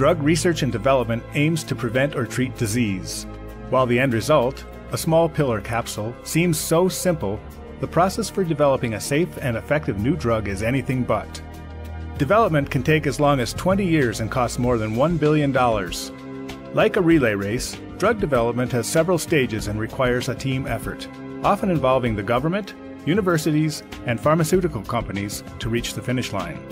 drug research and development aims to prevent or treat disease. While the end result, a small pill or capsule, seems so simple, the process for developing a safe and effective new drug is anything but. Development can take as long as 20 years and cost more than $1 billion. Like a relay race, drug development has several stages and requires a team effort, often involving the government, universities, and pharmaceutical companies to reach the finish line.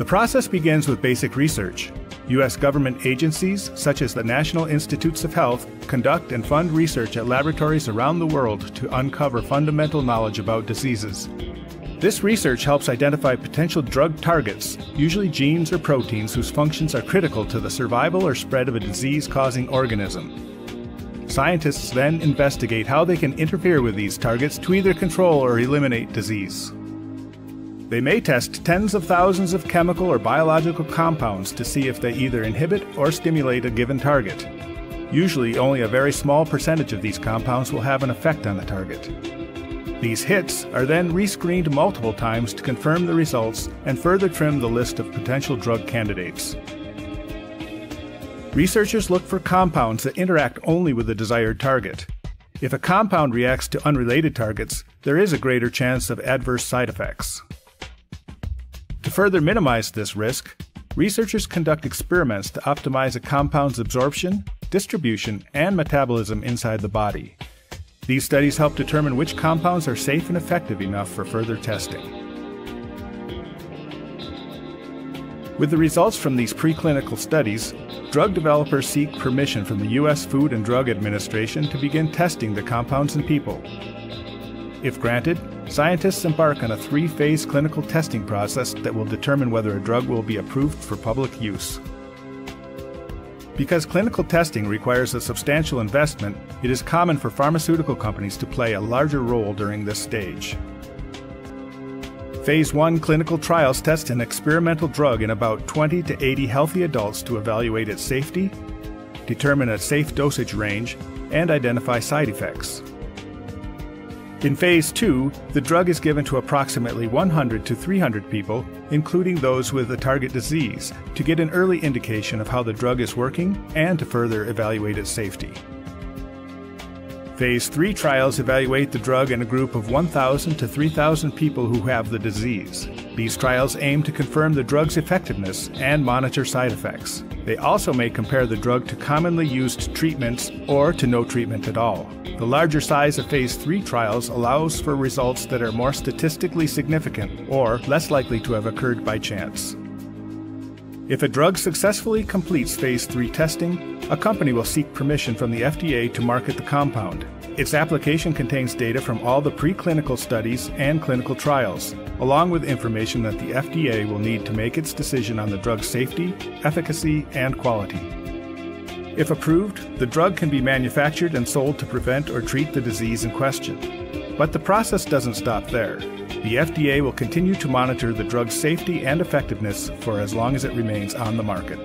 The process begins with basic research. U.S. government agencies, such as the National Institutes of Health, conduct and fund research at laboratories around the world to uncover fundamental knowledge about diseases. This research helps identify potential drug targets, usually genes or proteins whose functions are critical to the survival or spread of a disease causing organism. Scientists then investigate how they can interfere with these targets to either control or eliminate disease. They may test tens of thousands of chemical or biological compounds to see if they either inhibit or stimulate a given target. Usually, only a very small percentage of these compounds will have an effect on the target. These hits are then rescreened multiple times to confirm the results and further trim the list of potential drug candidates. Researchers look for compounds that interact only with the desired target. If a compound reacts to unrelated targets, there is a greater chance of adverse side effects. Further minimize this risk, researchers conduct experiments to optimize a compound's absorption, distribution, and metabolism inside the body. These studies help determine which compounds are safe and effective enough for further testing. With the results from these preclinical studies, drug developers seek permission from the U.S. Food and Drug Administration to begin testing the compounds in people. If granted, scientists embark on a three phase clinical testing process that will determine whether a drug will be approved for public use. Because clinical testing requires a substantial investment, it is common for pharmaceutical companies to play a larger role during this stage. Phase 1 clinical trials test an experimental drug in about 20 to 80 healthy adults to evaluate its safety, determine a safe dosage range, and identify side effects. In phase 2, the drug is given to approximately 100 to 300 people, including those with a target disease, to get an early indication of how the drug is working and to further evaluate its safety. Phase 3 trials evaluate the drug in a group of 1,000 to 3,000 people who have the disease. These trials aim to confirm the drug's effectiveness and monitor side effects. They also may compare the drug to commonly used treatments or to no treatment at all. The larger size of phase 3 trials allows for results that are more statistically significant or less likely to have occurred by chance. If a drug successfully completes phase 3 testing, a company will seek permission from the FDA to market the compound. Its application contains data from all the preclinical studies and clinical trials, along with information that the FDA will need to make its decision on the drug's safety, efficacy, and quality. If approved, the drug can be manufactured and sold to prevent or treat the disease in question. But the process doesn't stop there. The FDA will continue to monitor the drug's safety and effectiveness for as long as it remains on the market.